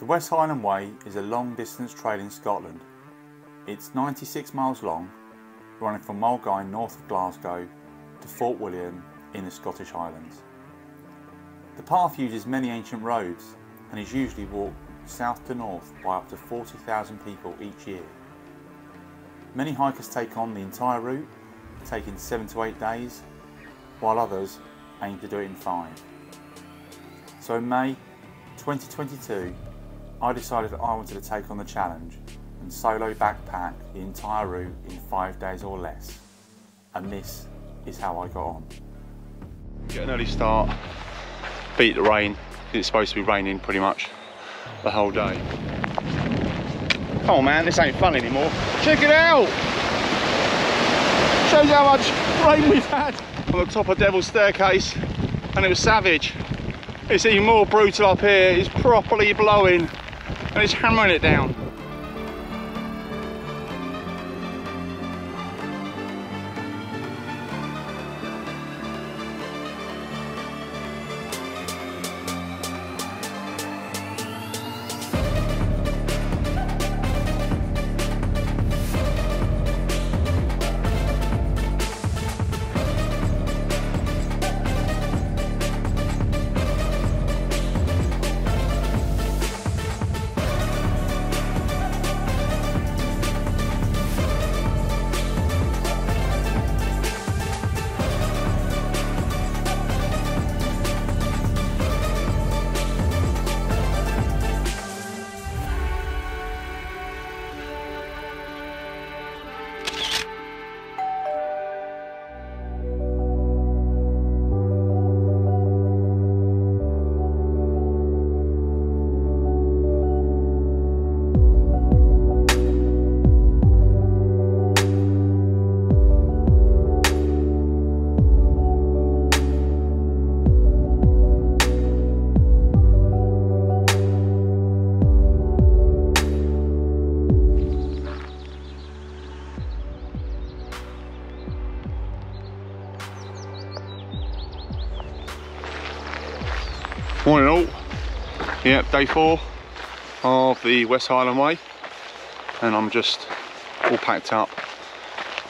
The West Highland Way is a long distance trail in Scotland. It's 96 miles long, running from Milngavie north of Glasgow to Fort William in the Scottish Highlands. The path uses many ancient roads and is usually walked south to north by up to 40,000 people each year. Many hikers take on the entire route, taking seven to eight days, while others aim to do it in five. So in May 2022, I decided that I wanted to take on the challenge and solo backpack the entire route in five days or less. And this is how I got on. Get an early start, beat the rain. It's supposed to be raining pretty much the whole day. Oh man, this ain't fun anymore. Check it out! Shows how much rain we've had on the top of Devil's Staircase and it was savage. It's even more brutal up here. It's properly blowing and it's hammering it down. Morning all. Yep, day four of the West Highland Way. And I'm just all packed up,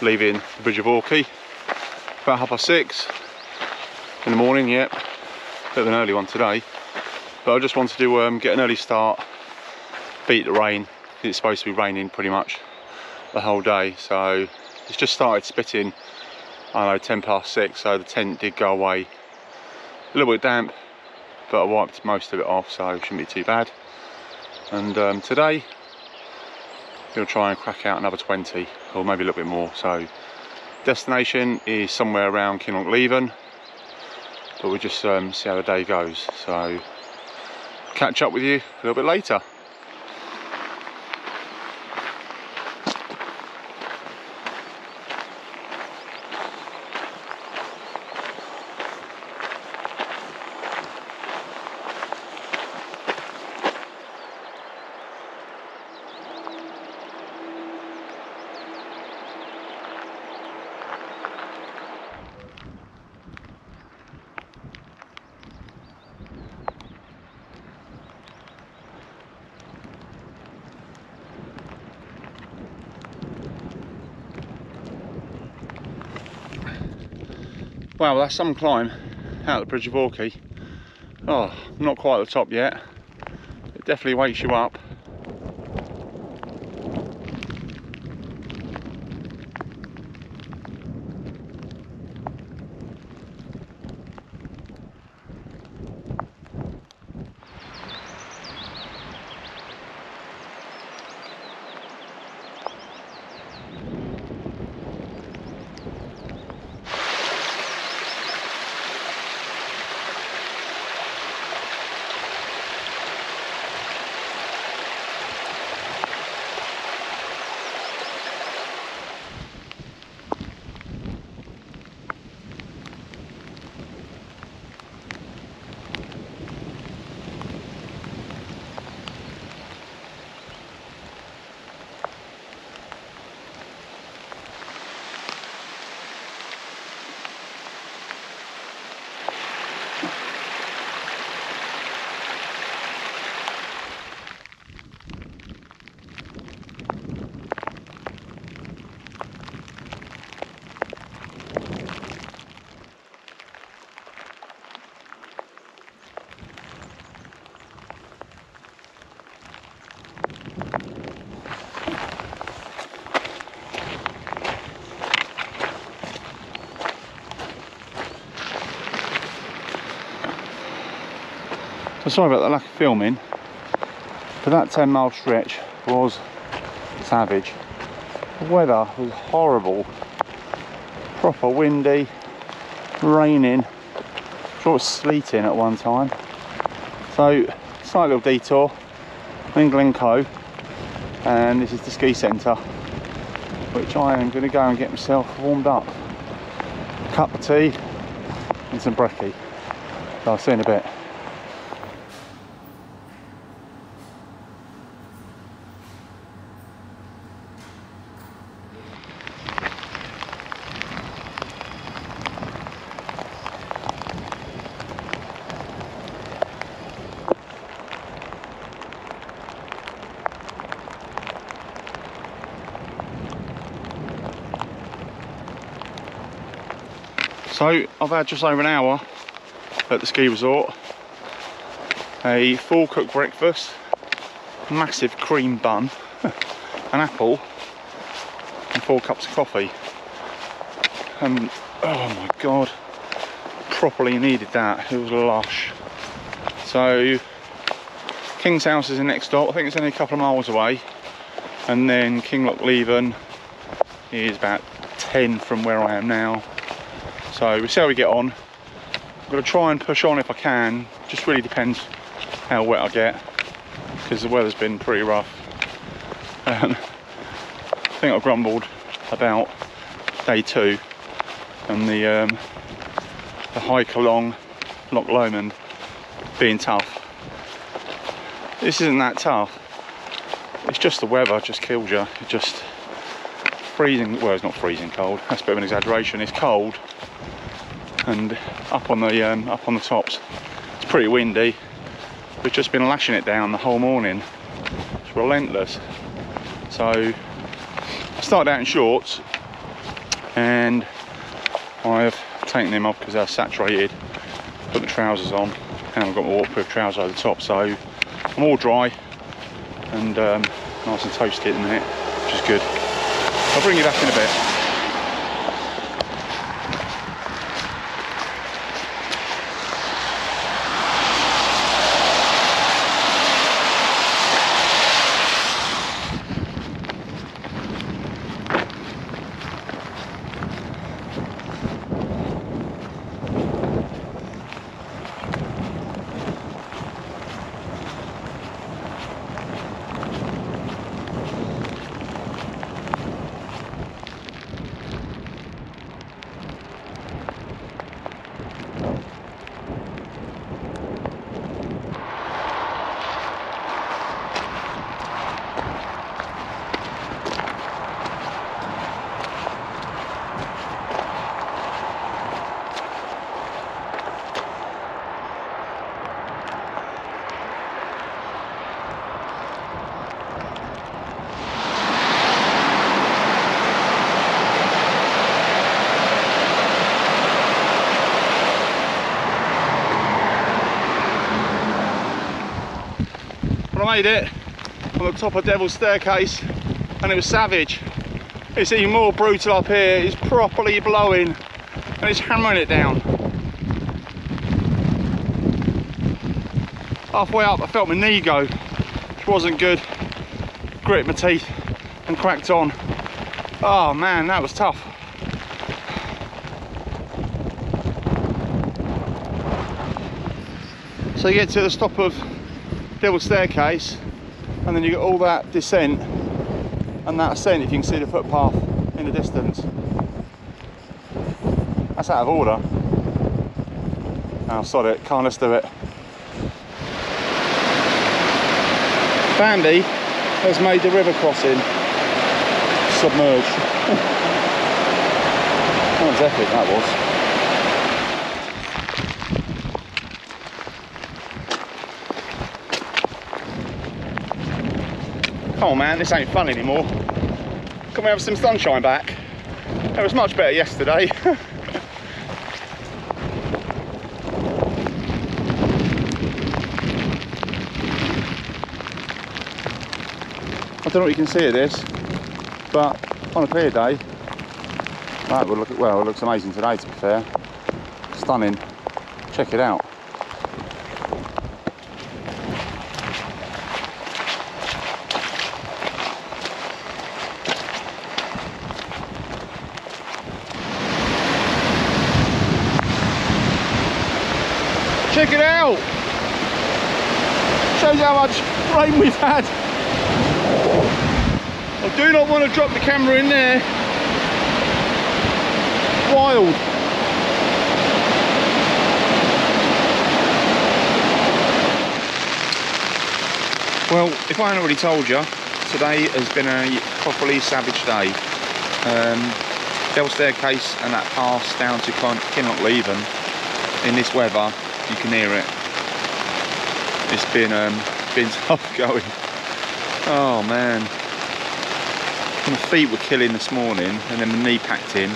leaving the Bridge of Orchy. About half past six in the morning, yep. Bit of an early one today. But I just wanted to um, get an early start, beat the rain. It's supposed to be raining pretty much the whole day. So it's just started spitting, I don't know, 10 past six. So the tent did go away. A little bit damp, but I wiped most of it off so it shouldn't be too bad. And um, today we'll try and crack out another 20 or maybe a little bit more. So destination is somewhere around Kinlochleven but we'll just um, see how the day goes. So catch up with you a little bit later Wow, that's some climb out of the Bridge of Orchy. Oh, not quite at the top yet. It definitely wakes you up. So sorry about the lack of filming, but that 10 mile stretch was savage. The weather was horrible, proper windy, raining, it was sleeting at one time. So, slight little detour, in Glencoe, and this is the ski centre, which I am going to go and get myself warmed up. A cup of tea and some brekkie. So I'll see you in a bit. So I've had just over an hour at the ski resort. A full cooked breakfast, massive cream bun, an apple, and four cups of coffee. And oh my god, properly needed that. It was lush. So King's House is the next stop. I think it's only a couple of miles away. And then Kinlochleven is about 10 from where I am now. So we'll see how we get on. I'm going to try and push on if I can. Just really depends how wet I get because the weather's been pretty rough. Um, I think I grumbled about day two and the um, the hike along Loch Lomond being tough. This isn't that tough. It's just the weather just kills you. It just freezing. Well, it's not freezing cold. That's a bit of an exaggeration. It's cold, and up on the um, up on the tops it's pretty windy. We've just been lashing it down the whole morning. It's relentless. So I started out in shorts and I've taken them off because they're saturated. Put the trousers on and I've got my waterproof trousers over the top so I'm all dry and um, nice and toasty at the minute which is good. I'll bring you back in a bit Made it on the top of Devil's Staircase and it was savage. It's even more brutal up here. It's properly blowing and it's hammering it down. Halfway up I felt my knee go, which wasn't good. Grit my teeth and cracked on. Oh man, that was tough. So you get to the stop of Devil staircase and then you get all that descent and that ascent if you can see the footpath in the distance. That's out of order. Oh, sod it, can't let's do it. Bandy has made the river crossing submerged. that was epic that was. Oh man, this ain't fun anymore. Can we have some sunshine back? It was much better yesterday. I don't know what you can see of this, but on a clear day, that would look well. It looks amazing today, to be fair. Stunning. Check it out. Check it out! Shows how much rain we've had. I do not want to drop the camera in there. Wild. Well, if I hadn't already told you, today has been a properly savage day. Um, Bell staircase and that pass down to Kinloch. In this weather, you can hear it. It's been um, been tough going. Oh man, my feet were killing this morning, and then my knee packed in,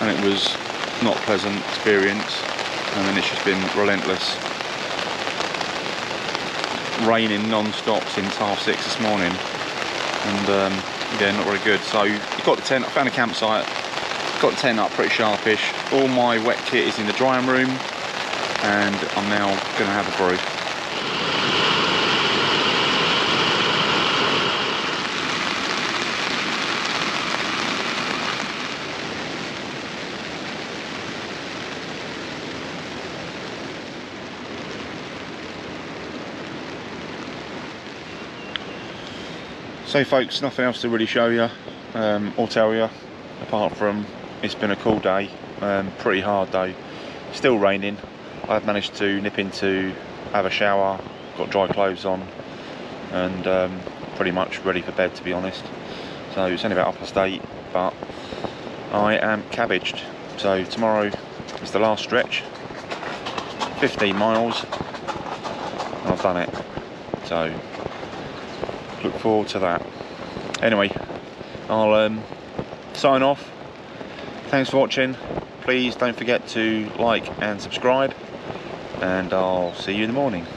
and it was not a pleasant experience. And then it's just been relentless raining non-stop since half six this morning and um, yeah not very good so got the tent I found a campsite got the tent up pretty sharpish all my wet kit is in the drying room and I'm now gonna have a brew So folks, nothing else to really show you um, or tell you apart from it's been a cool day, um, pretty hard day, still raining. I've managed to nip into have a shower, got dry clothes on and um, pretty much ready for bed to be honest. So it's only about half past eight but I am cabbaged. So tomorrow is the last stretch, 15 miles and I've done it. So look forward to that. Anyway, I'll um, sign off. Thanks for watching. Please don't forget to like and subscribe, and I'll see you in the morning.